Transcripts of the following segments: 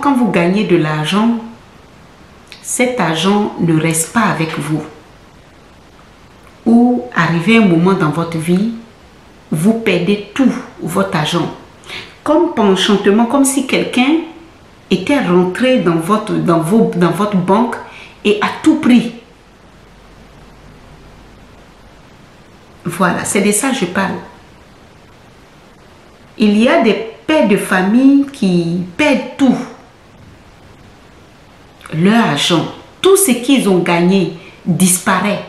quand vous gagnez de l'argent, cet argent ne reste pas avec vous. Ou arrivé un moment dans votre vie, vous perdez tout votre argent. Comme par enchantement, comme si quelqu'un était rentré dans votre, dans, vos, dans votre banque et à tout prix. Voilà, c'est de ça que je parle. Il y a des pères de famille qui perdent tout. Leur argent, tout ce qu'ils ont gagné disparaît.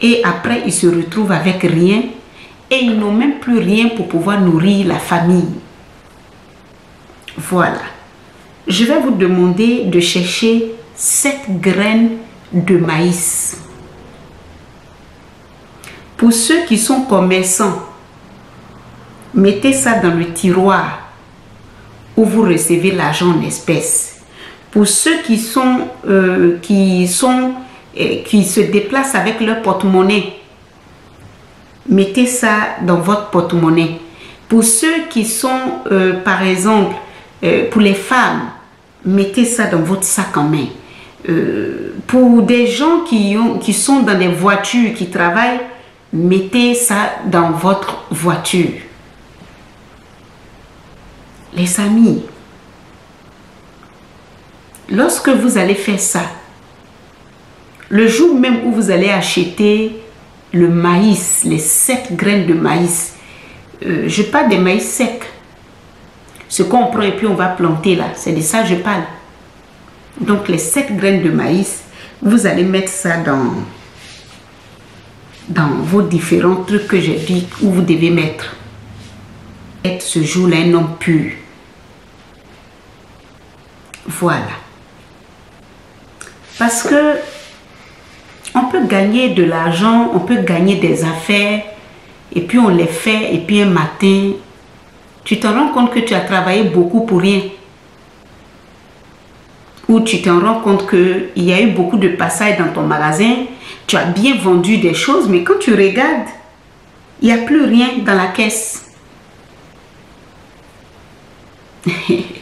Et après, ils se retrouvent avec rien et ils n'ont même plus rien pour pouvoir nourrir la famille. Voilà. Je vais vous demander de chercher cette graine de maïs. Pour ceux qui sont commerçants, mettez ça dans le tiroir vous recevez l'argent en espèces. Pour ceux qui sont, euh, qui sont, euh, qui se déplacent avec leur porte-monnaie, mettez ça dans votre porte-monnaie. Pour ceux qui sont, euh, par exemple, pour les femmes, mettez ça dans votre sac en main. pour des gens qui, ont, qui sont dans des voitures, qui travaillent, mettez ça dans votre voiture. Les amis, lorsque vous allez faire ça, le jour même où vous allez acheter le maïs, les sept graines de maïs, euh, je parle des maïs secs. Ce qu'on prend et puis on va planter là, c'est de ça que je parle. Donc les sept graines de maïs, vous allez mettre ça dans, dans vos différents trucs que j'ai dit où vous devez mettre. Être ce jour-là un homme pur. Voilà. Parce que on peut gagner de l'argent, on peut gagner des affaires, et puis on les fait, et puis un matin, tu te rends compte que tu as travaillé beaucoup pour rien. Ou tu te rends compte qu'il y a eu beaucoup de passages dans ton magasin, tu as bien vendu des choses, mais quand tu regardes, il n'y a plus rien dans la caisse.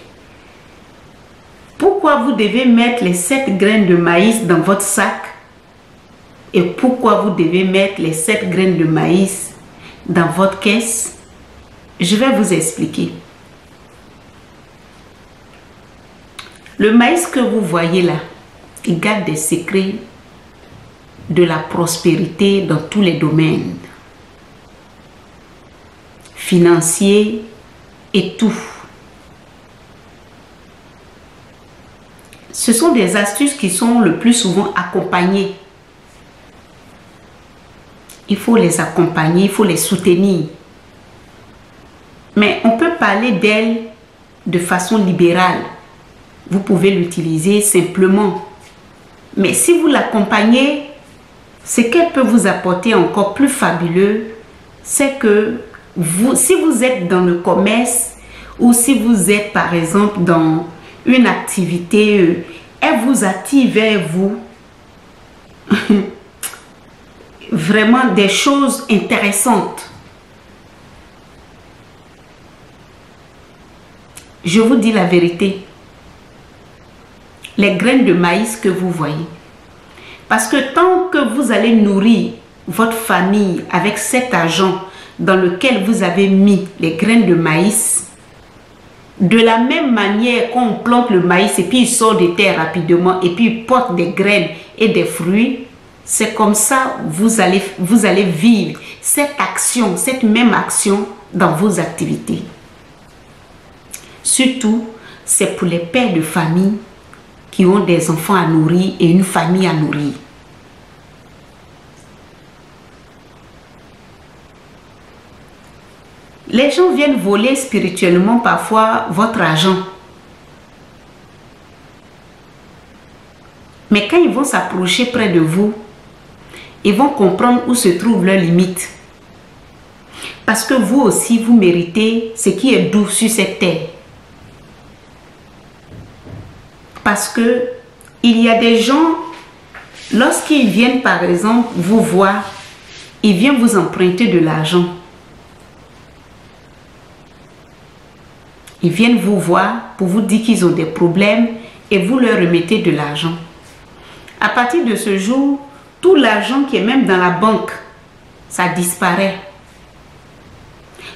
pourquoi vous devez mettre les sept graines de maïs dans votre sac et pourquoi vous devez mettre les sept graines de maïs dans votre caisse? Je vais vous expliquer. Le maïs que vous voyez là, il garde des secrets de la prospérité dans tous les domaines. Financiers et tout. Ce sont des astuces qui sont le plus souvent accompagnées. Il faut les accompagner, il faut les soutenir. Mais on peut parler d'elles de façon libérale. Vous pouvez l'utiliser simplement. Mais si vous l'accompagnez ce qu'elle peut vous apporter encore plus fabuleux, c'est que si vous êtes dans le commerce ou si vous êtes par exemple dans une activité, euh, elle vous attire vers vous vraiment des choses intéressantes. Je vous dis la vérité. Les graines de maïs que vous voyez, parce que tant que vous allez nourrir votre famille avec cet argent dans lequel vous avez mis les graines de maïs, de la même manière qu'on plante le maïs et puis il sort des terres rapidement et puis il porte des graines et des fruits, c'est comme ça vous allez, vous allez vivre cette action, cette même action dans vos activités. Surtout, c'est pour les pères de famille qui ont des enfants à nourrir et une famille à nourrir. Les gens viennent voler spirituellement parfois votre argent. Mais quand ils vont s'approcher près de vous, ils vont comprendre où se trouvent leurs limites. Parce que vous aussi, vous méritez ce qui est doux sur cette terre. Parce que il y a des gens, lorsqu'ils viennent par exemple vous voir, ils viennent vous emprunter de l'argent. Ils viennent vous voir pour vous dire qu'ils ont des problèmes et vous leur remettez de l'argent. À partir de ce jour, tout l'argent qui est même dans la banque, ça disparaît.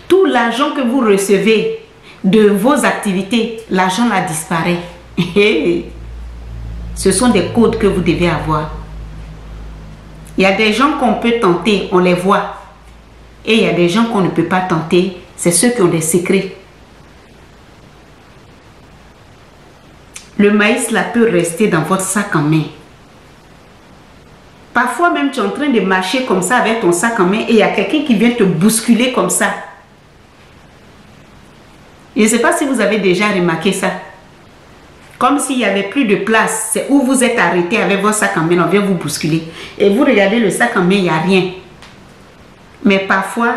Tout l'argent que vous recevez de vos activités, l'argent là disparaît. Ce sont des codes que vous devez avoir. Il y a des gens qu'on peut tenter, on les voit. Et il y a des gens qu'on ne peut pas tenter, c'est ceux qui ont des secrets. Le maïs là peut rester dans votre sac en main. Parfois même tu es en train de marcher comme ça avec ton sac en main et il y a quelqu'un qui vient te bousculer comme ça. Je ne sais pas si vous avez déjà remarqué ça. Comme s'il n'y avait plus de place. C'est où vous êtes arrêté avec votre sac en main, on vient vous bousculer. Et vous regardez le sac en main, il n'y a rien. Mais parfois,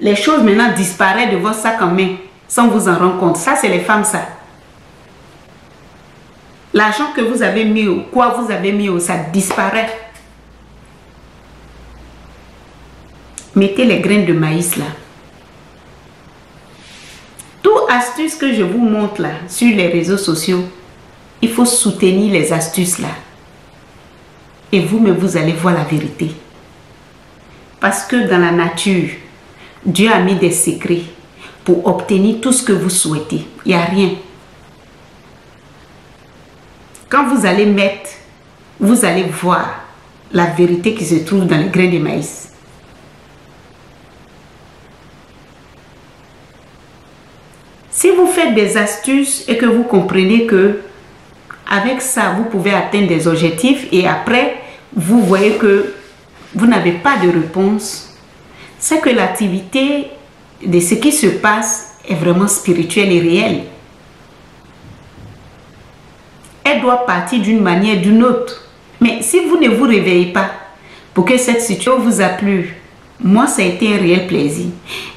les choses maintenant disparaissent de votre sac en main sans vous en rendre compte. Ça, c'est les femmes, ça. L'argent que vous avez mis ou quoi vous avez mis, ça disparaît. Mettez les graines de maïs là. Tout astuce que je vous montre là sur les réseaux sociaux, il faut soutenir les astuces là. Et vous-même, vous allez voir la vérité. Parce que dans la nature, Dieu a mis des secrets pour obtenir tout ce que vous souhaitez. Il n'y a rien. Quand vous allez mettre, vous allez voir la vérité qui se trouve dans les grains de maïs. Si vous faites des astuces et que vous comprenez que avec ça, vous pouvez atteindre des objectifs et après, vous voyez que vous n'avez pas de réponse, c'est que l'activité de ce qui se passe est vraiment spirituelle et réelle. Elle doit partir d'une manière ou d'une autre. Mais si vous ne vous réveillez pas pour que cette situation vous a plu, moi, ça a été un réel plaisir.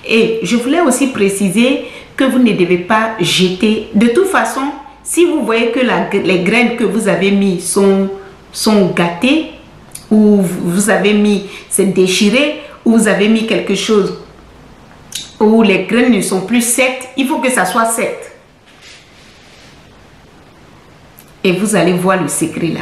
Et je voulais aussi préciser que vous ne devez pas jeter. De toute façon, si vous voyez que les graines que vous avez mis sont, sont gâtées, ou vous avez mis, c'est déchiré, ou vous avez mis quelque chose où les graines ne sont plus secs, il faut que ça soit sec. Et vous allez voir le secret là.